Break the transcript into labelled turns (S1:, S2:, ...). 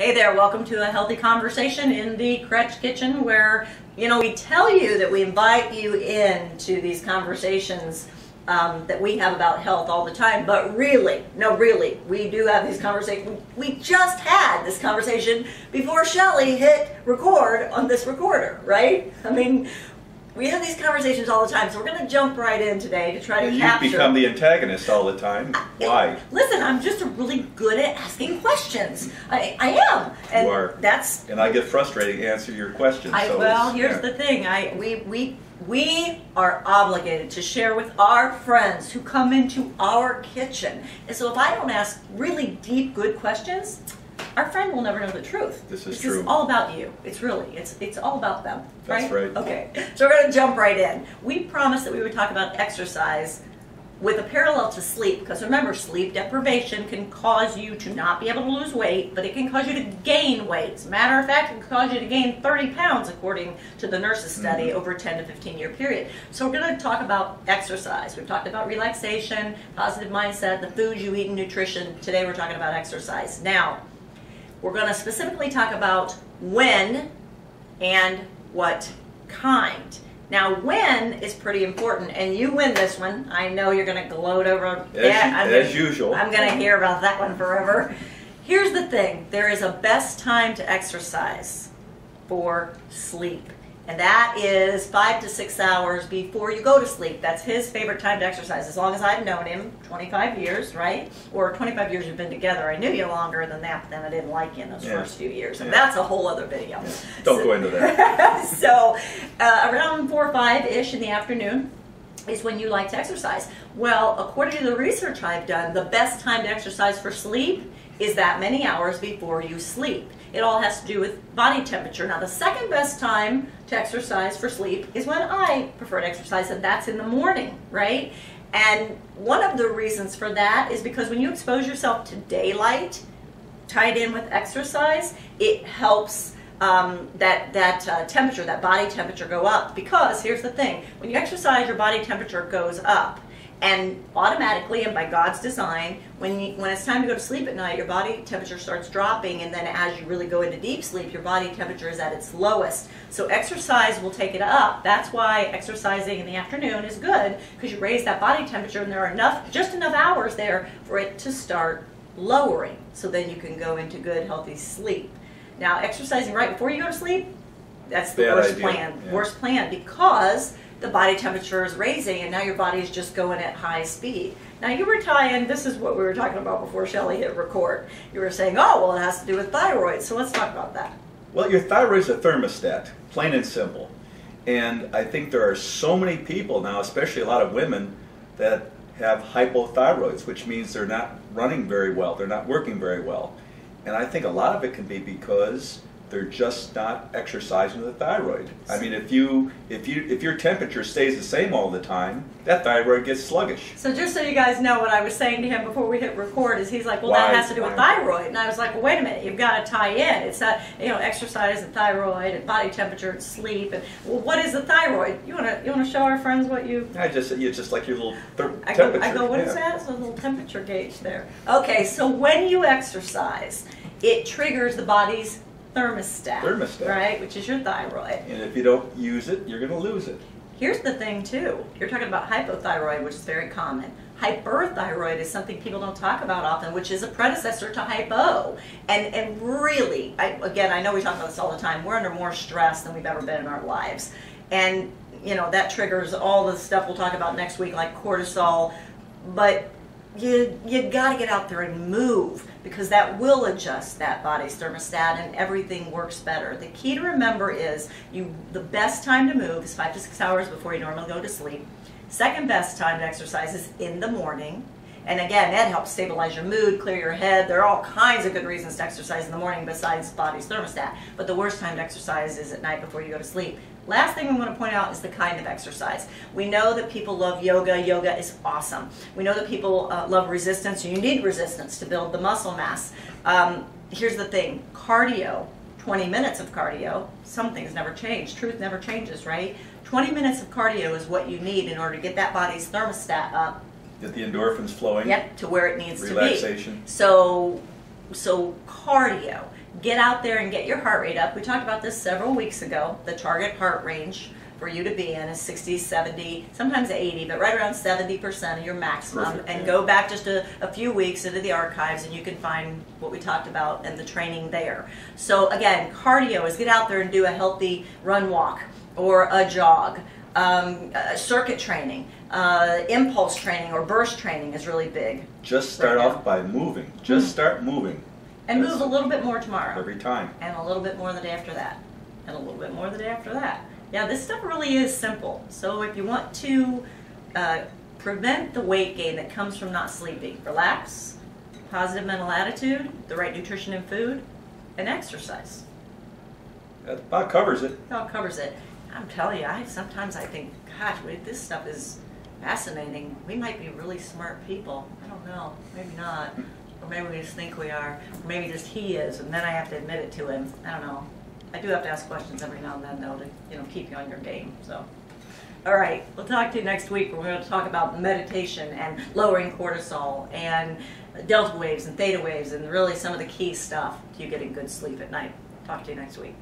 S1: Hey there, welcome to a healthy conversation in the Krech Kitchen where, you know, we tell you that we invite you in to these conversations um, that we have about health all the time, but really, no, really, we do have these conversations. We just had this conversation before Shelly hit record on this recorder, right? I mean, we have these conversations all the time, so we're going to jump right in today to try to
S2: You
S1: capture.
S2: become the antagonist all the time. Why?
S1: Listen, I'm just really good at asking questions. I, I am, and
S2: You are.
S1: that's
S2: And I get frustrated to answer your questions.
S1: I,
S2: so
S1: well, here's
S2: yeah.
S1: the thing. I we we we are obligated to share with our friends who come into our kitchen. And so if I don't ask really deep, good questions, our friend will never know the truth.
S2: This is true.
S1: is all about you. It's really it's it's all about them.
S2: That's right.
S1: Okay. So we're gonna jump right in. We promised that we would talk about exercise with a parallel to sleep because remember sleep deprivation can cause you to not be able to lose weight but it can cause you to gain weight as a matter of fact it can cause you to gain 30 pounds according to the nurses study
S2: Mm-hmm.
S1: over a 10 to 15 year period so we're going to talk about exercise we've talked about relaxation positive mindset the foods you eat and nutrition today we're talking about exercise now we're going to specifically talk about when and what kind. Now, when is pretty important, and you win this one. I know you're going to gloat over
S2: As,
S1: that.
S2: u-
S1: I'm
S2: as
S1: gonna,
S2: usual.
S1: I'm going to hear about that one forever. Here's the thing there is a best time to exercise for sleep. And that is five to six hours before you go to sleep. That's his favorite time to exercise. As long as I've known him, 25 years, right? Or 25 years we've been together. I knew you longer than that, but then I didn't like you in those
S2: Yeah.
S1: first few years. And
S2: Yeah.
S1: that's a whole other video.
S2: Don't
S1: So-
S2: go into that.
S1: so uh, around four or five ish in the afternoon is when you like to exercise. Well, according to the research I've done, the best time to exercise for sleep is that many hours before you sleep. It all has to do with body temperature. Now, the second best time to exercise for sleep is when I prefer to exercise, and that's in the morning, right? And one of the reasons for that is because when you expose yourself to daylight, tied in with exercise, it helps um, that that uh, temperature, that body temperature, go up. Because here's the thing: when you exercise, your body temperature goes up, and automatically, and by God's design, when you, when it's time to go to sleep at night, your body temperature starts dropping, and then as you really go into deep sleep, your body temperature is at its lowest. So exercise will take it up. That's why exercising in the afternoon is good because you raise that body temperature, and there are enough, just enough hours there for it to start lowering so then you can go into good healthy sleep now exercising right before you go to sleep that's the
S2: Bad
S1: worst
S2: idea,
S1: plan
S2: yeah.
S1: worst plan because the body temperature is raising and now your body is just going at high speed. Now you were tying this is what we were talking about before shelly hit record. You were saying oh well it has to do with thyroid. So let's talk about that.
S2: Well, your thyroid's a thermostat, plain and simple. And I think there are so many people now, especially a lot of women, that have hypothyroids, which means they're not running very well, they're not working very well. And I think a lot of it can be because they're just not exercising the thyroid. I mean, if you if you if your temperature stays the same all the time, that thyroid gets sluggish.
S1: So just so you guys know, what I was saying to him before we hit record is he's like, well,
S2: Why?
S1: that has to do with thyroid, and I was like, well, wait a minute, you've got to tie in. It's that you know, exercise and thyroid and body temperature and sleep, and well, what is the thyroid? You want to you want to show our friends what you?
S2: I just it's just like your little
S1: I go,
S2: temperature.
S1: I go, what is
S2: yeah.
S1: that? It's a little temperature gauge there. Okay, so when you exercise, it triggers the body's thermostat,
S2: Thermostat.
S1: right, which is your thyroid.
S2: And if you don't use it, you're going to lose it.
S1: Here's the thing, too. You're talking about hypothyroid, which is very common. Hyperthyroid is something people don't talk about often, which is a predecessor to hypo. And and really, I, again, I know we talk about this all the time. We're under more stress than we've ever been in our lives, and you know that triggers all the stuff we'll talk about next week, like cortisol. But you you got to get out there and move because that will adjust that body's thermostat and everything works better. The key to remember is you the best time to move is 5 to 6 hours before you normally go to sleep. Second best time to exercise is in the morning. And again, that helps stabilize your mood, clear your head. There are all kinds of good reasons to exercise in the morning besides body's thermostat. But the worst time to exercise is at night before you go to sleep. Last thing we want to point out is the kind of exercise. We know that people love yoga. Yoga is awesome. We know that people uh, love resistance. You need resistance to build the muscle mass. Um, here's the thing cardio, 20 minutes of cardio, some things never change. Truth never changes, right? 20 minutes of cardio is what you need in order to get that body's thermostat up
S2: Get the endorphins flowing.
S1: Yep, to where it needs to be.
S2: Relaxation.
S1: So so cardio, get out there and get your heart rate up. We talked about this several weeks ago. The target heart range for you to be in is 60, 70, sometimes 80, but right around 70% of your maximum.
S2: Perfect,
S1: and
S2: yeah.
S1: go back just a, a few weeks into the archives and you can find what we talked about and the training there. So again, cardio is get out there and do a healthy run walk or a jog. Um, uh, circuit training, uh, impulse training or burst training is really big.
S2: Just start
S1: Right
S2: off by moving. Just start moving.
S1: And
S2: That's
S1: move a little bit more tomorrow.
S2: every time.
S1: and a little bit more the day after that, and a little bit more the day after that. Yeah, this stuff really is simple. So if you want to uh, prevent the weight gain that comes from not sleeping, relax, positive mental attitude, the right nutrition and food, and exercise.
S2: That about covers it.
S1: That all covers it. I'm telling you, I sometimes I think, gosh, this stuff is fascinating. We might be really smart people. I don't know, maybe not, or maybe we just think we are, or maybe just he is, and then I have to admit it to him. I don't know. I do have to ask questions every now and then, though, to you know keep you on your game. So. All right, we'll talk to you next week. We're going to talk about meditation and lowering cortisol and delta waves and theta waves and really some of the key stuff to you getting good sleep at night. Talk to you next week.